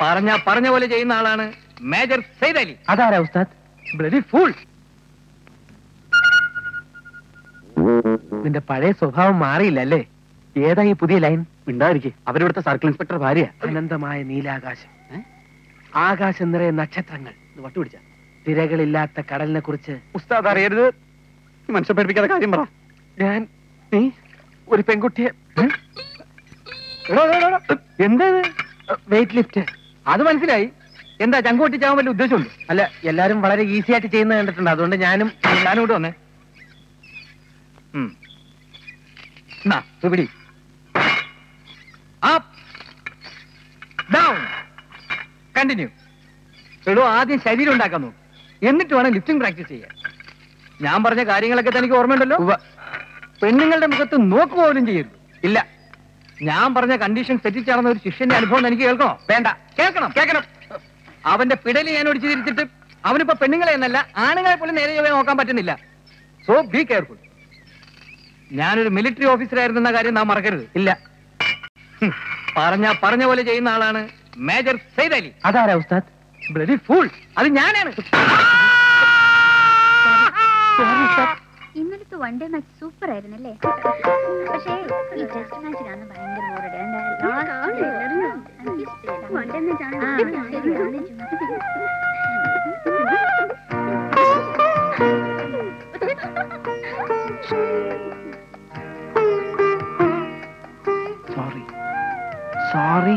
പറഞ്ഞ പറഞ്ഞ പോലെ ചെയ്യുന്ന ആളാണ് മേജർ സെയ്ദ് അലി അതാരാ ഉസ്താദ്? ബ്ലഡി ഫൂൾ നിന്റെ പഴയ സ്വഭാവം മാറിയില്ല അല്ലേ ഏതാ ഈ പുതിയ ലൈൻ? ഉണ്ടായിരിക്കും അവരിവിടുത്തെ സർക്കിൾ ഇൻസ്പെക്ടർ ഭാര്യ. അനന്തമായ നീലാകാശം. ആകാശം നിറയെ നക്ഷത്രങ്ങൾ. വട്ടുപിടിച്ച തിരകളില്ലാത്ത കടലിനെ കുറിച്ച് ഉസ്താദ് അറിയരുത്. മനുഷ്യ പഠിപ്പിക്കാത്ത കാര്യം പറ. ഞാൻ നീ ഒരു പെൺകുട്ടിയെ എന്താ വെയിറ്റ് ലിഫ്റ്റ്. അത് മനസ്സിലായി. എന്താ ചങ്കോട്ടി വലിയ ഉദ്ദേശമുണ്ട്? അല്ല എല്ലാരും വളരെ ഈസി ആയിട്ട് ചെയ്യുന്നത് കണ്ടിട്ടുണ്ട്. അതുകൊണ്ട് ഞാനും ഞാനും കൂടെ വന്നേ. പിടി ഡൗൺ കണ്ടിന്യൂ എടോ ആദ്യം ശരീരം ഉണ്ടാക്കാൻ നോക്കും. എന്നിട്ട് വേണം ലിഫ്റ്റിംഗ് പ്രാക്ടീസ് ചെയ്യാൻ. ഞാൻ പറഞ്ഞ കാര്യങ്ങളൊക്കെ തനിക്ക് ഓർമ്മയുണ്ടല്ലോ? പെണ്ണുങ്ങളുടെ മുഖത്ത് നോക്ക് പോലും ചെയ്യരുത്. ഇല്ല. ഞാൻ പറഞ്ഞ കണ്ടീഷൻ തെറ്റിച്ചാണെന്ന ഒരു ശിഷ്യന്റെ അനുഭവം എനിക്ക് കേൾക്കണോ? വേണ്ട. കേൾക്കണം. കേൾക്കണം. അവന്റെ പിടലി ഞാൻ ഒടിച്ചു തിരിച്ചിട്ട് അവനിപ്പോ പെണ്ണുങ്ങളെ എന്നല്ല ആണുങ്ങളെ പോലും നേരെ ചൊവ്വേ നോക്കാൻ പറ്റുന്നില്ല. സോ ബി കെയർഫുൾ ഞാനൊരു മിലിറ്ററി ഓഫീസറായിരുന്ന കാര്യം നാം മറക്കരുത്. ഇല്ല. പറഞ്ഞ പറഞ്ഞ പോലെ ചെയ്യുന്ന ആളാണ് മേജർ സെയ്ദ് അലി. അതാരാ ഉസ്താദ്? ബ്ലഡി ഫൂൾ അത് ഞാനാണ്. വൺ ഡേ മാച്ച് സൂപ്പർ ആയിരുന്നല്ലേ? പക്ഷേ ഈ ടെസ്റ്റ് മാച്ചിനാണ് ഭയങ്കര സോറി സോറി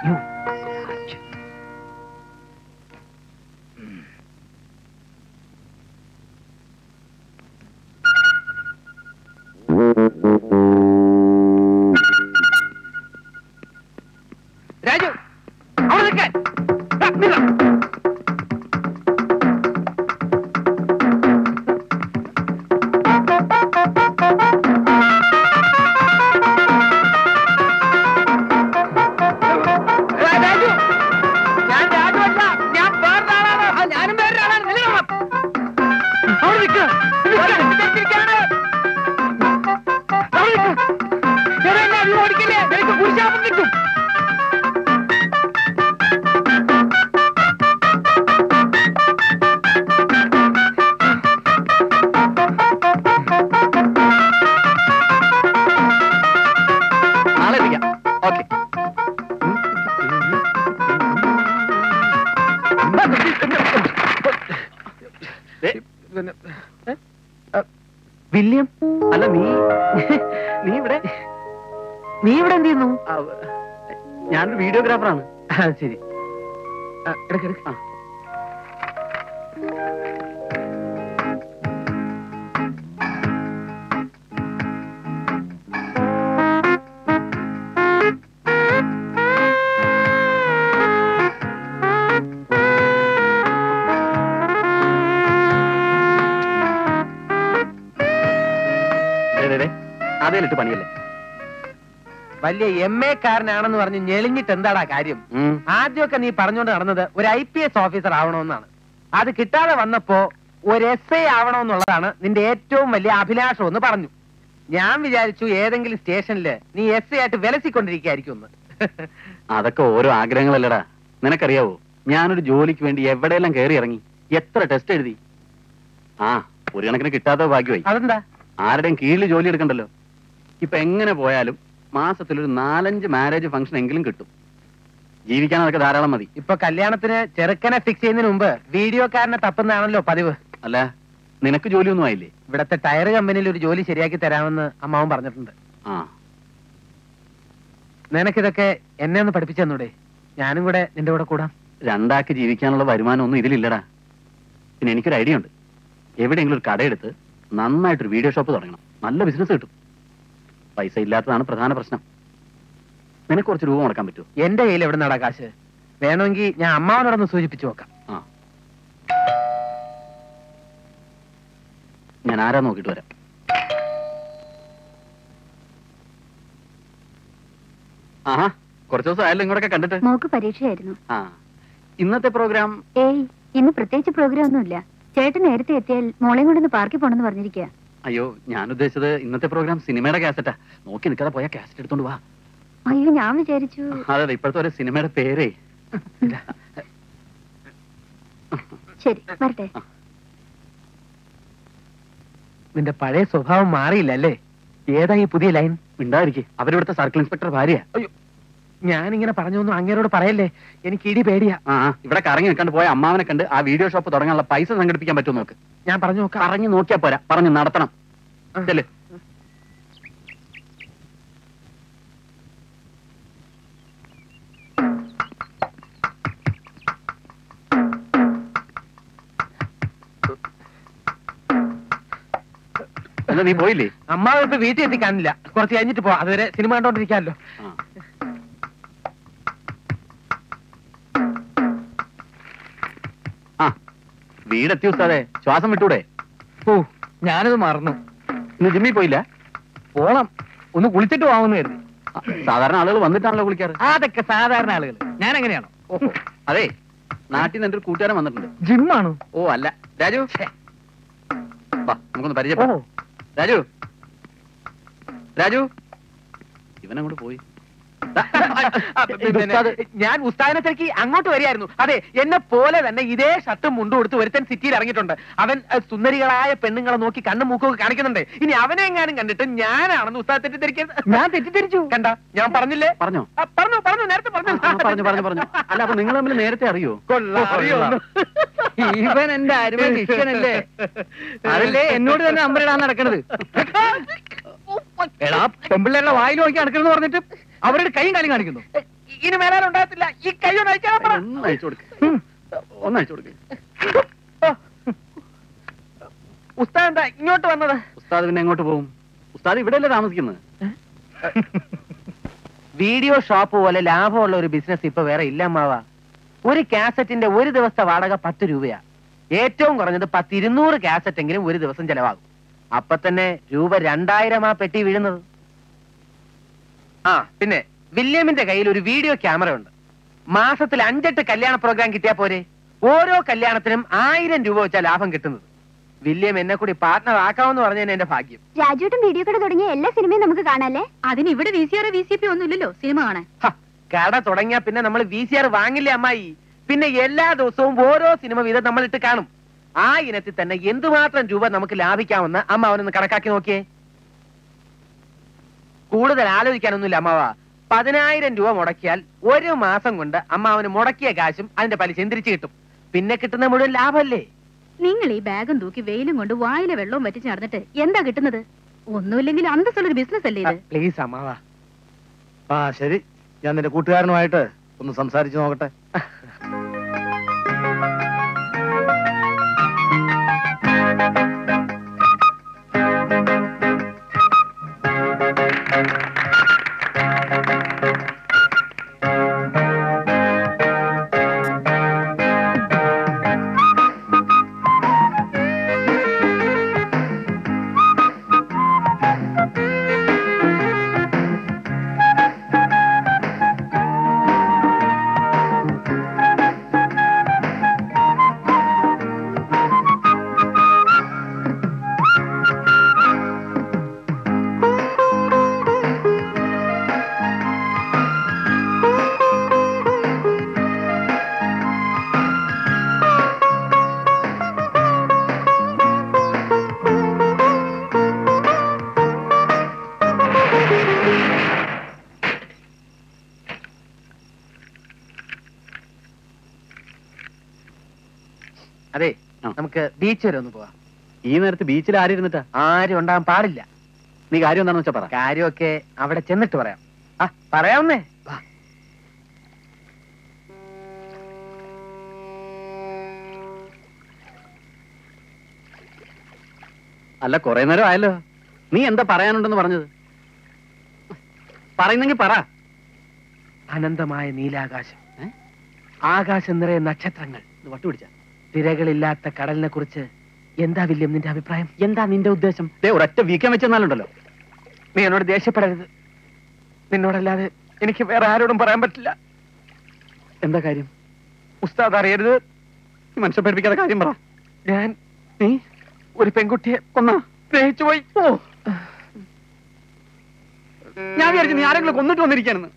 You ഓടിക്കില്ലേ? എനിക്ക് പുരുഷാപം കിട്ടും. ഞാനൊരു വീഡിയോഗ്രാഫറാണ് ശരി ആ, എടുക്ക്, എടുക്ക്. ആ. അതേലിട്ട് പണിയല്ലേ വലിയ എം എ കാരനാണെന്ന് പറഞ്ഞ് ഞെളിഞ്ഞിട്ട് എന്താടാ കാര്യം. ആദ്യമൊക്കെ നീ പറഞ്ഞുകൊണ്ട് നടന്നത് ഒരു ഐ പി എസ് ഓഫീസർ ആവണമെന്നാണ്. അത് കിട്ടാതെ വന്നപ്പോ ഒരു എസ് ഐ ആവണമെന്നുള്ളതാണ് നിന്റെ ഏറ്റവും വലിയ അഭിലാഷം എന്ന് പറഞ്ഞു. ഞാൻ വിചാരിച്ചു ഏതെങ്കിലും സ്റ്റേഷനിൽ നീ എസ് ഐ ആയിട്ട് വിലസിക്കൊണ്ടിരിക്കായിരിക്കും ഒന്ന് അതൊക്കെ ഓരോ ആഗ്രഹങ്ങളല്ലടാ. നിനക്കറിയാവോ? ഞാനൊരു ജോലിക്ക് വേണ്ടി എവിടെയെല്ലാം കയറി ഇറങ്ങി? എത്ര ടെസ്റ്റ് എഴുതി? ആ ഒരു കണക്കിന് കിട്ടാത്ത ഭാഗ്യമായി. അതെന്താ? ആരുടെയും കീഴിൽ ജോലി എടുക്കണ്ടല്ലോ. ഇപ്പൊ എങ്ങനെ പോയാലും മാസത്തിൽ ഒരു നാലഞ്ച് മാരേജ് ഫംഗ്ഷൻ എങ്കിലും കിട്ടും. ജീവിക്കാൻ അതൊക്കെ ധാരാളം മതി. ഇപ്പൊ കല്യാണത്തിന് ചെറുക്കനെ ഫിക്സ് ചെയ്യുന്നതിന് മുമ്പ് വീഡിയോക്കാരനെ തപ്പുന്നതാണല്ലോ പതിവ്. അല്ല നിനക്ക് ജോലിയൊന്നും ആയില്ലേ? ഇവിടത്തെ ടയർ കമ്പനിയിൽ ഒരു ജോലി ശരിയാക്കി തരാമെന്ന് അമ്മാവൻ പറഞ്ഞിട്ടുണ്ട്. ആ. നിനക്കിതൊക്കെ എന്നെ ഒന്ന് പഠിപ്പിച്ചു തന്നൂടെ? ഞാനും കൂടെ നിന്റെ കൂടെ കൂടാം. രണ്ടാക്കി ജീവിക്കാനുള്ള വരുമാനം ഒന്നും ഇതിലില്ലടാ. പിന്നെ എനിക്കൊരു ഐഡിയ ഉണ്ട്. എവിടെയെങ്കിലും ഒരു കടയെടുത്ത് നന്നായിട്ടൊരു വീഡിയോ ഷോപ്പ് തുടങ്ങണം. നല്ല ബിസിനസ് കിട്ടും. പൈസ ഇല്ലാത്തതാണ് പ്രധാന പ്രശ്നം. നിനക്ക് കുറച്ച് രൂപ മുടക്കാൻ പറ്റുമോ? എന്റെ കയ്യിൽ എവിടെ നടാ കാശ്? വേണമെങ്കിൽ ഞാൻ അമ്മാവനോടൊന്ന് സൂചിപ്പിച്ചു നോക്കാം. ഞാൻ ആരാ നോക്കിട്ട് വരാം? ആഹാ കുറച്ച് ദിവസം ആയാലും ഇങ്ങോട്ടൊക്കെ കണ്ടിട്ട്. മോക്ക് പരീക്ഷയായിരുന്നു. ആ. ഇന്നത്തെ പ്രോഗ്രാം? ഏയ് ഇന്ന് പ്രത്യേകിച്ച് പ്രോഗ്രാം ഒന്നുമില്ല ചേട്ടൻ നേരത്തെ എത്തിയാൽ മോളെയും കൊണ്ടൊന്ന് പാർക്കിൽ പോണെന്ന് പറഞ്ഞിരിക്കുക അയ്യോ ഞാൻ ഉദ്ദേശിച്ചത് ഇന്നത്തെ പ്രോഗ്രാം സിനിമയുടെ കാസറ്റാ നോക്കി നിൽക്കാതെ പോയാൽ കാസറ്റ് എടുത്തോണ്ട് വാ. അയ്യോ ഞാൻ വിചാരിച്ചു. അതെ അതെ ഇപ്പോഴത്തെ ഒരു സിനിമയുടെ പേരേ. ശരി വരട്ടെ. നിന്റെ പഴയ സ്വഭാവം മാറിയില്ല അല്ലേ? ഏതാ ഈ പുതിയ ലൈൻ ഉണ്ടായിരിക്കും അവരിവിടുത്തെ സർക്കിൾ ഇൻസ്പെക്ടർ ഭാര്യ ഞാനിങ്ങനെ പറഞ്ഞൊന്നും അങ്ങേരോട് പറയല്ലേ? എനിക്ക് ഇടി പേടിയാ. ആ ഇവിടെ കറങ്ങി നിൽക്കാണ്ട് പോയ അമ്മാവനെ കണ്ട് ആ വീഡിയോ ഷോപ്പ് തുടങ്ങാനുള്ള പൈസ സംഘടിപ്പിക്കാൻ പറ്റുമോ നോക്ക്. ഞാൻ പറഞ്ഞു നോക്കാം. പറഞ്ഞു നോക്കിയാ പോരാ. പറഞ്ഞു നടത്തണം. ചെല്ല്. നീ പോയില്ലേ? അമ്മാവ് ഇപ്പൊ വീട്ടിൽ എത്തിക്കാനില്ല. കുറച്ച് കഴിഞ്ഞിട്ട് പോവാം. അതുവരെ സിനിമ കണ്ടോണ്ടിരിക്കാമല്ലോ വീടെത്തി ഉസ്താദെ. ശ്വാസം വിട്ടൂടെ? ഓ ഞാനത് മറന്നു. ഇന്ന് ജിമ്മി പോയില്ല? പോണം. ഒന്ന് കുളിച്ചിട്ട് പോവാമെന്ന് കരുതി. സാധാരണ ആളുകൾ വന്നിട്ടാണല്ലോ കുളിക്കാറ്. അതൊക്കെ സാധാരണ ആളുകൾ. ഞാൻ എങ്ങനെയാണോ ഓഹോ. അതെ നാട്ടിൽ നിന്ന് എന്റെ ഒരു കൂട്ടുകാരൻ വന്നിട്ടുണ്ട്. ജിമ്മാണോ? ഓ അല്ല. രാജു? വാ നമുക്കൊന്ന് പരിചയപ്പെടാം. രാജു? രാജു? ഇവനങ്ങോട്ട് പോയി. ഞാൻ ഉസ്താദിനെ തിരക്കി അങ്ങോട്ട് വരികയായിരുന്നു. അതെ എന്നെ പോലെ തന്നെ ഇതേ ഷർട്ടും മുണ്ടും കൊടുത്ത് ഒരുത്തൻ സിറ്റിയിൽ ഇറങ്ങിയിട്ടുണ്ട്. അവൻ സുന്ദരികളായ പെണ്ണുങ്ങളെ നോക്കി കണ്ണും മൂക്കൊക്കെ ഒക്കെ കാണിക്കുന്നുണ്ട്. ഇനി അവനെ എങ്ങാനും കണ്ടിട്ട് ഞാനാണെന്ന് ഉസ്താദ് തെറ്റിദ്ധരിക്കരുത്. ഞാൻ തെറ്റിദ്ധരിച്ചു. കണ്ട ഞാൻ പറഞ്ഞില്ലേ? പറഞ്ഞു? പറഞ്ഞു പറഞ്ഞു നേരത്തെ പറഞ്ഞു. പറഞ്ഞു പറഞ്ഞു പറഞ്ഞു. അല്ല അപ്പൊ നിങ്ങൾ തമ്മിൽ നേരത്തെ അറിയോ? അറിയുന്നു. ഇവൻ എന്റെ അരുമ ശിഷ്യനല്ലേ? അതല്ലേ എന്നോട് തന്നെ അമ്പരിടാൻ നടക്കണത്. എടാ പെമ്പിള്ളേരുടെ വായിൽ നോക്കി നടക്കണെന്ന് പറഞ്ഞിട്ട് അവരുടെ കൈയും കാലും കാണിക്കുന്നു. ഇനി മേലാൽ ഉണ്ടാകത്തില്ല. ഈ കൈ ഒന്ന് അയച്ചാൽ പറ ഒന്ന് അയച്ചു കൊടുക്ക. ഒന്ന് അയച്ചു കൊടുക്ക. ഉസ്താദ് എന്താ ഇങ്ങോട്ട് വന്നത്? ഉസ്താദ് പിന്നെ എങ്ങോട്ട് പോകും ഉസ്താദ് ഇവിടെയല്ലേ താമസിക്കുന്നത്? വീഡിയോ ഷോപ്പ് പോലെ ലാഭമുള്ള ഒരു ബിസിനസ് ഇപ്പൊ വേറെ ഇല്ല അമ്മാവ. ഒരു കാസറ്റിന്റെ ഒരു ദിവസത്തെ വാടക പത്ത് രൂപയാ. ഏറ്റവും കുറഞ്ഞത് പത്തിരുന്നൂറ് കാസറ്റ് എങ്കിലും ഒരു ദിവസം ചെലവാകും. അപ്പൊ തന്നെ രൂപ രണ്ടായിരം ആ പെട്ടി വീഴുന്നത്. ആ പിന്നെ വില്യമിന്റെ കയ്യിൽ ഒരു വീഡിയോ ക്യാമറ ഉണ്ട്. മാസത്തിൽ അഞ്ചെട്ട് കല്യാണ പ്രോഗ്രാം കിട്ടിയാ പോരെ? ഓരോ കല്യാണത്തിനും ആയിരം രൂപ വെച്ചാ ലാഭം കിട്ടുന്നത്. വില്യം എന്നെ കൂടി പാർട്ണർ ആക്കാമെന്ന് പറഞ്ഞതിന് എന്റെ ഭാഗ്യം. രാജുട്ടും വീഡിയോ കട തുടങ്ങിയ എല്ലാ സിനിമയും നമുക്ക് കാണാല്ലേ? അതിന് ഇവിടെ V C R V C P ഒന്നും ഇല്ലല്ലോ സിനിമ കാണാൻ. കട തുടങ്ങിയാ പിന്നെ നമ്മൾ വി സി ആർ വാങ്ങില്ലേ അമ്മായി? പിന്നെ എല്ലാ ദിവസവും ഓരോ സിനിമ വീതം നമ്മൾ ഇട്ട് കാണും. ആ ഇനത്തിൽ തന്നെ എന്തുമാത്രം രൂപ നമുക്ക് ലാഭിക്കാമെന്ന് അമ്മ അവനൊന്ന് കണക്കാക്കി നോക്കിയേ. കൂടുതൽ ആലോചിക്കാനൊന്നുമില്ല അമ്മാവ. പതിനായിരം രൂപ മുടക്കിയാൽ ഒരു മാസം കൊണ്ട് അമ്മാവന് മുടക്കിയ കാശും അതിന്റെ പലിശ തിരിച്ചു കിട്ടും. പിന്നെ കിട്ടുന്ന മുഴുവൻ ലാഭമല്ലേ? നിങ്ങൾ ഈ ബാഗും തൂക്കി വെയിലും കൊണ്ട് വായിലെ വെള്ളവും വറ്റിച്ച് നടന്നിട്ട് എന്താ കിട്ടുന്നത്? ഒന്നുമില്ലെങ്കിൽ അന്തസ്സുള്ളൊരു ബിസിനസ് അല്ലേ ഇത്? പ്ലീസ് അമ്മാവാ. ആ ശരി. ഞാൻ നിന്റെ കൂട്ടുകാരനുമായിട്ട് ഒന്ന് സംസാരിച്ചു നോക്കട്ടെ. അതെ നമുക്ക് ബീച്ച് വരെ ഒന്ന് പോവാം. ഈ നേരത്ത് ബീച്ചിൽ ആരും ഇരുന്നിട്ട് ആരും ഉണ്ടാകാൻ പാടില്ല. നീ കാര്യം എന്താണെന്ന് വെച്ചാ പറ. കാര്യമൊക്കെ അവിടെ ചെന്നിട്ട് പറയാം. ആ പറയാവുന്നേ. അല്ല കുറെ നേരം ആയല്ലോ. നീ എന്താ പറയാനുണ്ടെന്ന് പറഞ്ഞത്? പറയുന്നെങ്കിൽ പറ. അനന്തമായ നീലാകാശം? ആകാശം നിറയെ നക്ഷത്രങ്ങൾ. വട്ടുപിടിച്ച. തിരകളില്ലാത്ത കടലിനെ കുറിച്ച് എന്താ വില്യം നിന്റെ അഭിപ്രായം? എന്താ നിന്റെ ഉദ്ദേശം? ദേ ഒരൊറ്റ വീക്കം വെച്ചെന്നാലുണ്ടല്ലോ. നീ എന്നോട് ദേഷ്യപ്പെടരുത്. നിന്നോടല്ലാതെ എനിക്ക് വേറെ ആരോടും പറയാൻ പറ്റില്ല. എന്താ കാര്യം? ഉസ്താദ് അറിയരുത്. മനുഷ്യ പഠിപ്പിക്കാത്ത കാര്യം പറ. ഞാൻ നീ ഒരു പെൺകുട്ടിയെ കൊന്ന സ്നേഹിച്ചു പോയി. ഓ. ഞാൻ വിചാരിച്ചു നീ ആരെങ്കിലും കൊന്നിട്ട് വന്നിരിക്കാനെന്ന്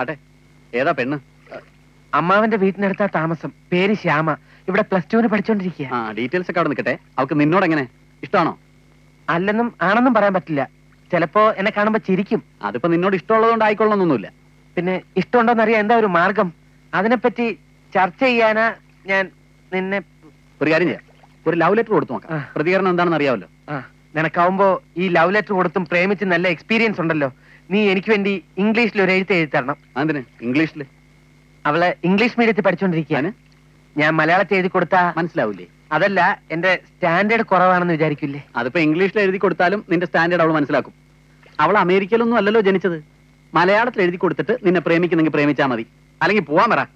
അതെ ഏതാ പെണ്ണ്? അമ്മാവന്റെ വീട്ടിനടുത്താ താമസം. പേര് ശ്യാമ. ഇവിടെ പ്ലസ് ടുവിന് പഠിച്ചോണ്ടിരിക്കുക ആ ഡീറ്റെയിൽസ് ഒക്കെ അവിടെ നിൽക്കട്ടെ. അവൾക്ക് നിന്നോട് എങ്ങനെ? ഇഷ്ടമാണോ? അല്ലെന്നും ആണെന്നും പറയാൻ പറ്റില്ല. ചിലപ്പോ എന്നെ കാണുമ്പോ ചിരിക്കും. അതിപ്പോ നിന്നോട് ഇഷ്ടമുള്ളതുകൊണ്ട് ആയിക്കൊള്ളണമെന്നൊന്നുമില്ല. പിന്നെ ഇഷ്ടമുണ്ടോന്ന് അറിയാൻ എന്താ ഒരു മാർഗം? അതിനെപ്പറ്റി ചർച്ച ചെയ്യാനാ ഞാൻ നിന്നെ ഒരു കാര്യം ചെയ്യാം. ഒരു ലവ് ലെറ്റർ കൊടുത്തു നോക്കാം. പ്രതികരണം എന്താണെന്ന് അറിയാമല്ലോ. നിനക്കാവുമ്പോ ഈ ലവ് ലെറ്റർ കൊടുത്തും പ്രേമിച്ച് നല്ല എക്സ്പീരിയൻസ് ഉണ്ടല്ലോ. നീ എനിക്ക് വേണ്ടി ഇംഗ്ലീഷിൽ ഒരു എഴുത്ത് എഴുതി തരണം അതിന് ഇംഗ്ലീഷിൽ അവൾ ഇംഗ്ലീഷ് മീഡിയത്തിൽ പഠിച്ചോണ്ടിരിക്കുകയാണ്. ഞാൻ മലയാളത്തിൽ എഴുതി കൊടുത്താ മനസ്സിലാവൂലേ? അതല്ല എന്റെ സ്റ്റാൻഡേർഡ് കുറവാണെന്ന് വിചാരിക്കില്ലേ? അതിപ്പോ ഇംഗ്ലീഷിൽ എഴുതി കൊടുത്താലും നിന്റെ സ്റ്റാൻഡേർഡ് അവൾ മനസ്സിലാക്കും. അവൾ അമേരിക്കയിലൊന്നും അല്ലല്ലോ ജനിച്ചത്. മലയാളത്തിൽ എഴുതി കൊടുത്തിട്ട് നിന്നെ പ്രേമിക്കുന്നെങ്കിൽ പ്രേമിച്ചാൽ മതി. അല്ലെങ്കിൽ പോവാൻ പറ.